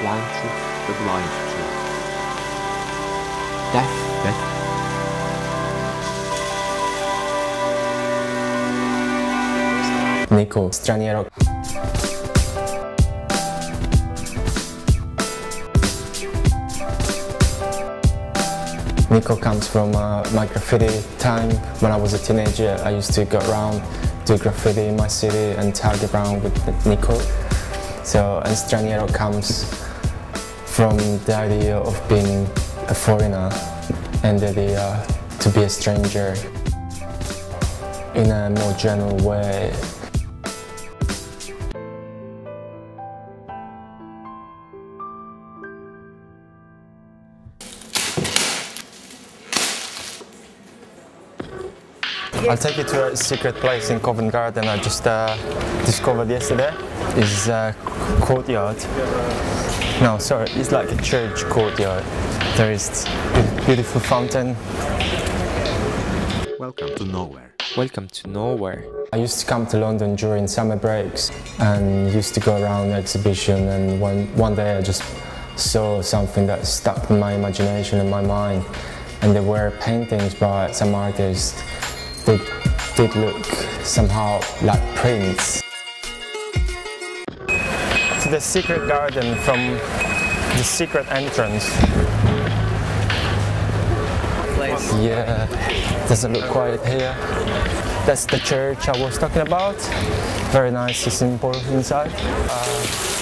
blind truth, the blind truth. Death, death. Nicko Straniero. Nicko comes from uh, my graffiti time. When I was a teenager, I used to go around, do graffiti in my city and tag around with Nicko. So, and Straniero comes from the idea of being a foreigner and the idea to be a stranger in a more general way. I'll take you to a secret place in Covent Garden I just uh, discovered yesterday. It's a courtyard. No, sorry, it's like a church courtyard. There is a beautiful fountain. Welcome to nowhere. Welcome to nowhere. I used to come to London during summer breaks and used to go around the exhibition and one, one day I just saw something that stuck in my imagination and my mind and there were paintings by some artists they did look somehow like prints. To the secret garden from the secret entrance. Place. Yeah, doesn't look quiet here. That's the church I was talking about. Very nice, it's simple inside. Uh,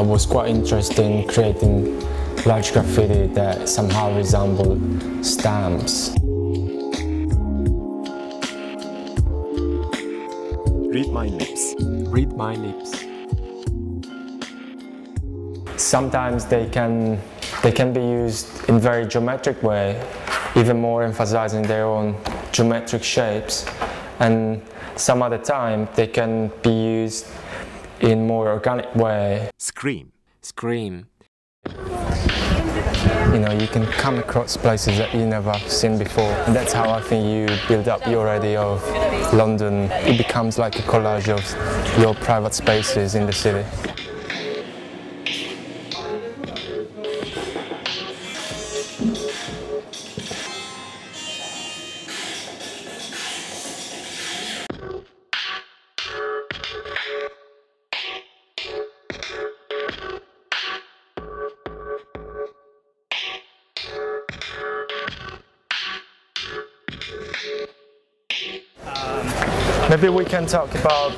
I was quite interested in creating large graffiti that somehow resemble stamps. Read my lips. Read my lips. Sometimes they can they can be used in very geometric way, even more emphasizing their own geometric shapes. And some other time they can be used in more organic way. Scream. Scream. You know, you can come across places that you never seen before. And that's how I think you build up your idea of London. It becomes like a collage of your private spaces in the city. Maybe we can talk about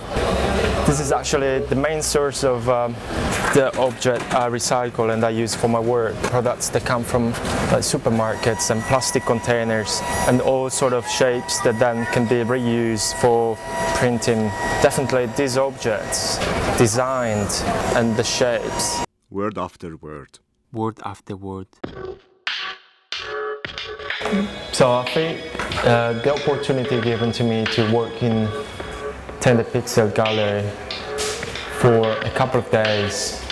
this is actually the main source of um, the object I recycle and I use for my work. Products that come from like, supermarkets and plastic containers and all sort of shapes that then can be reused for printing. Definitely these objects designed and the shapes. Word after word. Word after word. So I think uh, the opportunity given to me to work in Tenderpixel Gallery for a couple of days,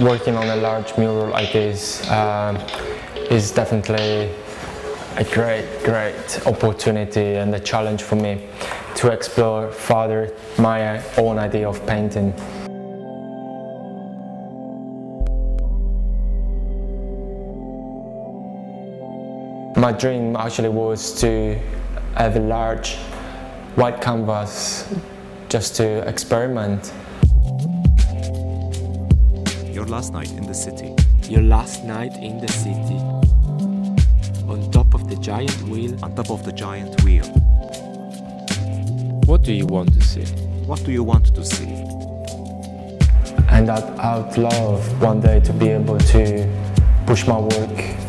working on a large mural like this, um, is definitely a great, great opportunity and a challenge for me to explore further my own idea of painting. My dream actually was to have a large white canvas just to experiment. Your last night in the city. Your last night in the city. On top of the giant wheel. On top of the giant wheel. What do you want to see? What do you want to see? And I'd, I'd love one day to be able to push my work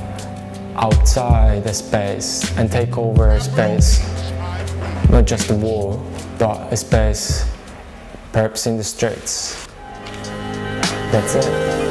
outside the space and take over space, not just the wall, but a space perhaps in the streets. That's it.